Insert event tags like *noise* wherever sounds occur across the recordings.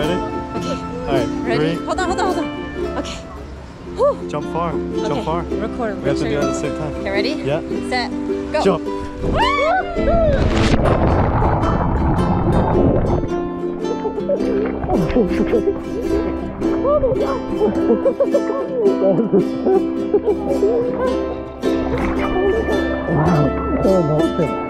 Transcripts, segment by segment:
ready? gosh. You ready? Okay. Alright, Ready? three. Hold on, hold on, hold on. Okay. Whew. Jump far. Jump far. Record. We have to Make do it at the same time. Okay, ready? Yeah. Set. Go. Jump. Whoa, *laughs*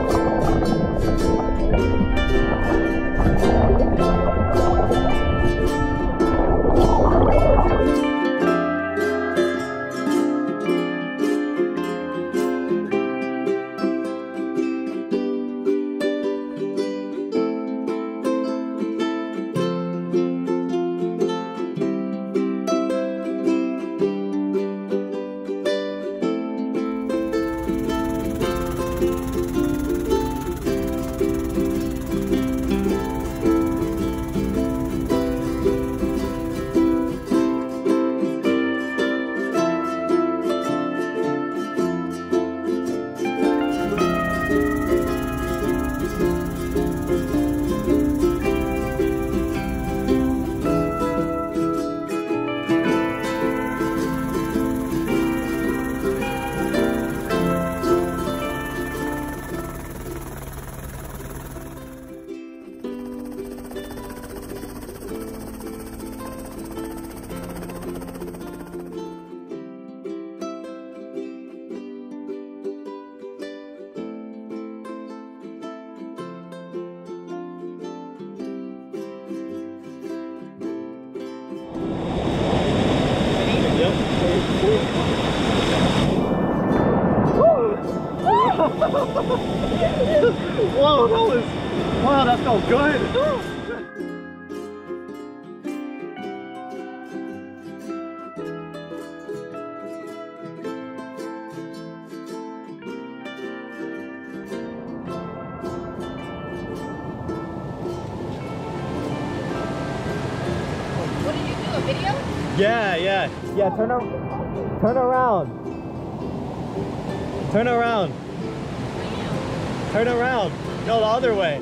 Yeah, yeah. Yeah, turn ar- turn around. Turn around. Turn around. No, the other way.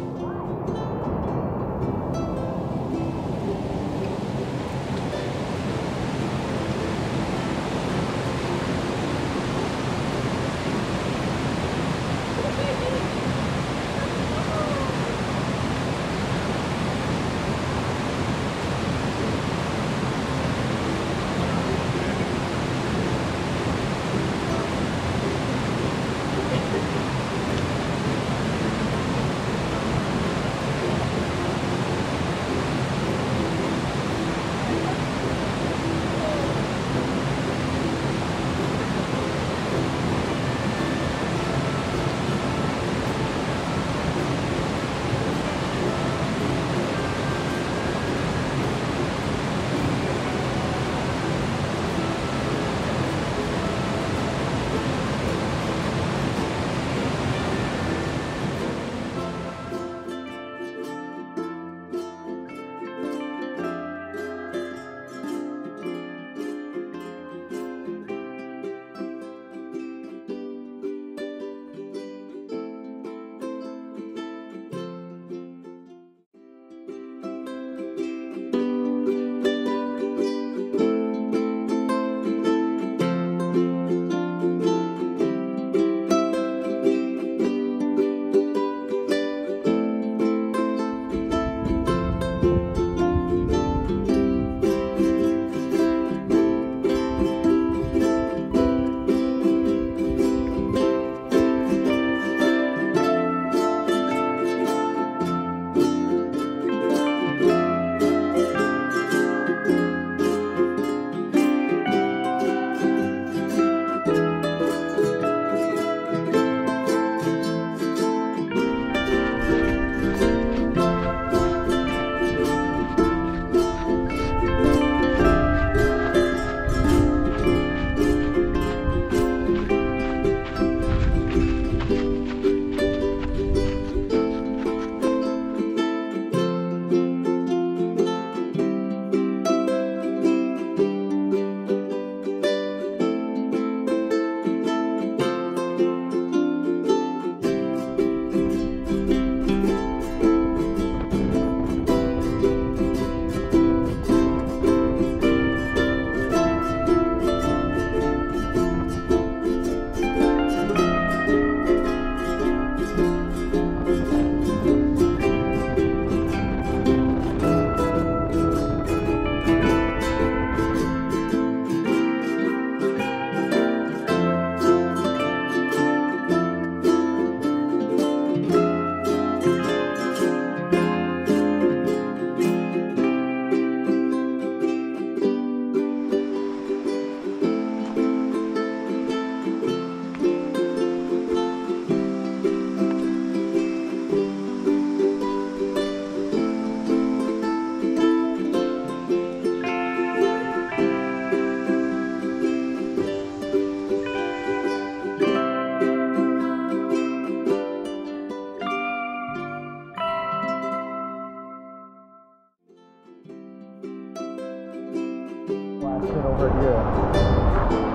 option over here.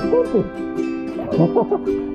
っ *laughs*